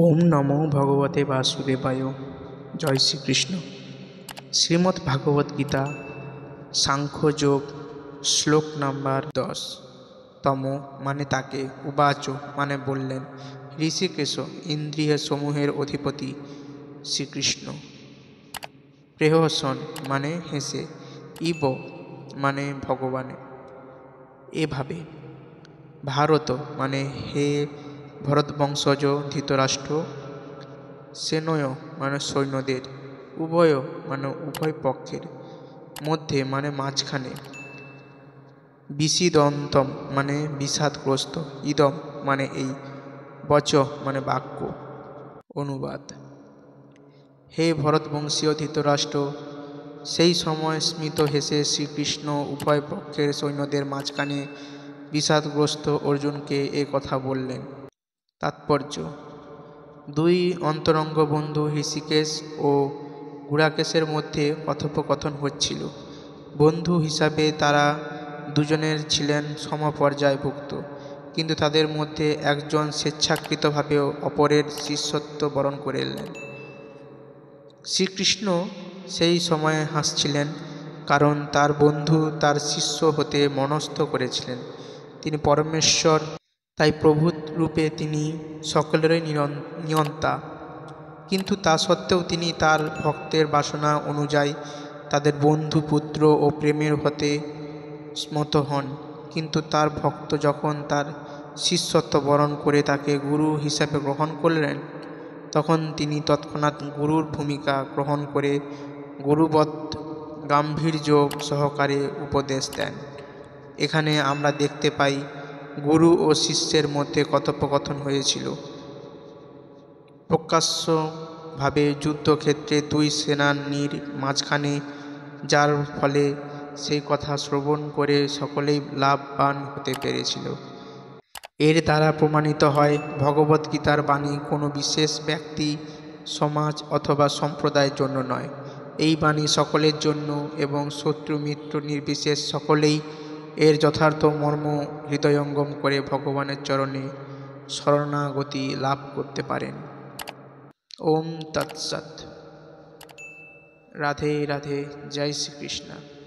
ওম নমো ভগবতে বাসুদেবায়। জয় শ্রীকৃষ্ণ। শ্রীমদ্ ভাগবত গীতা সাংখ্যযোগ শ্লোক নাম্বার দশ। তম মানে তাকে, উবাচ মানে বললেন। ঋষিকেশ, ইন্দ্রিয় সমূহের অধিপতি শ্রীকৃষ্ণ। প্রেহসন মানে হেসে, ইব মানে ভগবানে। এভাবে। ভারত মানে হে ভরতবংশজ ধৃতরাষ্ট্র। সেনয় মানে সৈন্যদের, উভয় মানে উভয় পক্ষের মধ্যে মানে মাঝখানে। বিষিদন্তম মানে বিষাদগ্রস্ত, ইদম মানে এই বচ মানে বাক্য, অনুবাদ। হে ভরতবংশীয় ধৃতরাষ্ট্র, সেই সময় স্মিত হেসে শ্রীকৃষ্ণ উভয় পক্ষের সৈন্যদের মাঝখানে বিষাদগ্রস্ত অর্জুনকে এ কথা বললেন। তাৎপর্য। দুই অন্তরঙ্গ বন্ধু ঋষিকেশ ও গুড়াকেশের মধ্যে কথোপকথন হচ্ছিল। বন্ধু হিসাবে তারা দুজনের ছিলেন সমপর্যায়ভুক্ত, কিন্তু তাদের মধ্যে একজন স্বেচ্ছাকৃতভাবে অপরের শিষ্যত্ব বরণ করে এলেন। শ্রীকৃষ্ণ সেই সময়ে হাসছিলেন, কারণ তার বন্ধু তার শিষ্য হতে মনস্থ করেছিলেন। তিনি পরমেশ্বর, তাই প্রভু রূপে তিনি সকলেরই নিয়ন্তা। কিন্তু তা সত্ত্বেও তিনি তার ভক্তের বাসনা অনুযায়ী তাদের বন্ধু, পুত্র ও প্রেমের হতে স্মত হন। কিন্তু তার ভক্ত যখন তার শিষ্যত্ব বরণ করে তাকে গুরু হিসাবে গ্রহণ করলেন, তখন তিনি তৎক্ষণাৎ গুরুর ভূমিকা গ্রহণ করে গুরুবৎ গাম্ভীর্য সহকারে উপদেশ দেন। এখানে আমরা দেখতে পাই গুরু ও শিষ্যের মধ্যে কথোপকথন হয়েছিল। প্রকাশ্যভাবে যুদ্ধক্ষেত্রে দুই সেনানীর মাঝখানে, যার ফলে সেই কথা শ্রবণ করে সকলেই লাভবান হতে পেরেছিল। এর দ্বারা প্রমাণিত হয় ভগবদ্গীতার বাণী কোনো বিশেষ ব্যক্তি, সমাজ অথবা সম্প্রদায়ের জন্য নয়। এই বাণী সকলের জন্য এবং শত্রু মিত্র নির্বিশেষ সকলেই এর যথার্থ মর্ম হৃদয়ঙ্গম করে ভগবানের চরণে শরণাগতি লাভ করতে পারেন। ওম তৎসৎ। রাধে রাধে, জয় শ্রীকৃষ্ণ।